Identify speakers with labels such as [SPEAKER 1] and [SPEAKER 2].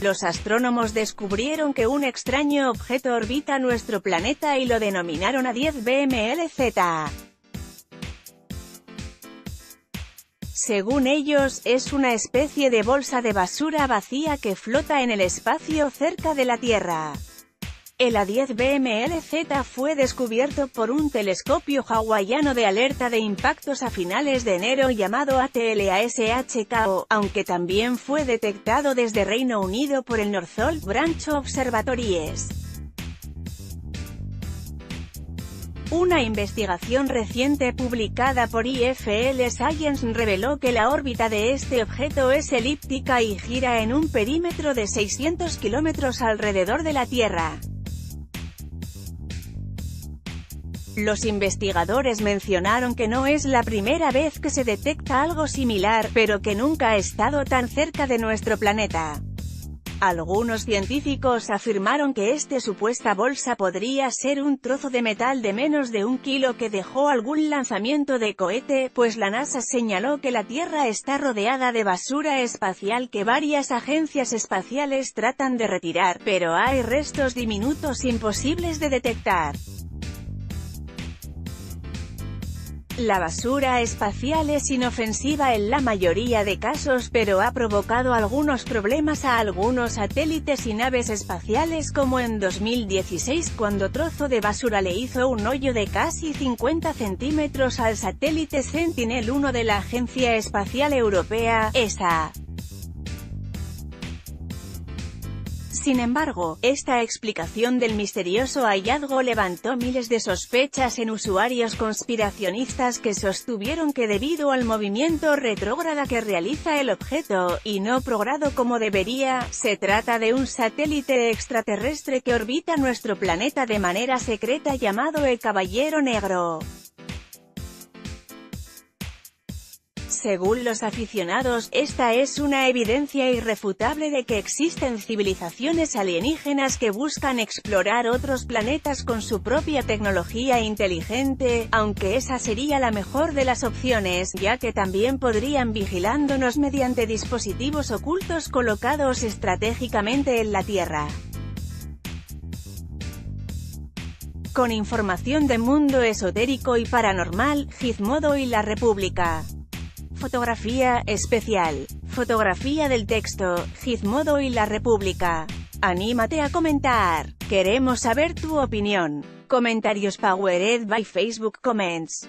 [SPEAKER 1] Los astrónomos descubrieron que un extraño objeto orbita nuestro planeta y lo denominaron a 10 BMLZ. Según ellos, es una especie de bolsa de basura vacía que flota en el espacio cerca de la Tierra. El A10 BMLZ fue descubierto por un telescopio hawaiano de alerta de impactos a finales de enero llamado ATLASHKO, aunque también fue detectado desde Reino Unido por el Northolt Branch Observatories. Una investigación reciente publicada por IFL Science reveló que la órbita de este objeto es elíptica y gira en un perímetro de 600 kilómetros alrededor de la Tierra. Los investigadores mencionaron que no es la primera vez que se detecta algo similar, pero que nunca ha estado tan cerca de nuestro planeta. Algunos científicos afirmaron que este supuesta bolsa podría ser un trozo de metal de menos de un kilo que dejó algún lanzamiento de cohete, pues la NASA señaló que la Tierra está rodeada de basura espacial que varias agencias espaciales tratan de retirar, pero hay restos diminutos imposibles de detectar. La basura espacial es inofensiva en la mayoría de casos pero ha provocado algunos problemas a algunos satélites y naves espaciales como en 2016 cuando trozo de basura le hizo un hoyo de casi 50 centímetros al satélite Sentinel-1 de la Agencia Espacial Europea, ESA. Sin embargo, esta explicación del misterioso hallazgo levantó miles de sospechas en usuarios conspiracionistas que sostuvieron que debido al movimiento retrógrada que realiza el objeto, y no progrado como debería, se trata de un satélite extraterrestre que orbita nuestro planeta de manera secreta llamado el Caballero Negro. Según los aficionados, esta es una evidencia irrefutable de que existen civilizaciones alienígenas que buscan explorar otros planetas con su propia tecnología inteligente, aunque esa sería la mejor de las opciones, ya que también podrían vigilándonos mediante dispositivos ocultos colocados estratégicamente en la Tierra. Con información de mundo esotérico y paranormal, Gizmodo y la República. Fotografía especial. Fotografía del texto, Gizmodo y la República. Anímate a comentar. Queremos saber tu opinión. Comentarios Powered by Facebook Comments.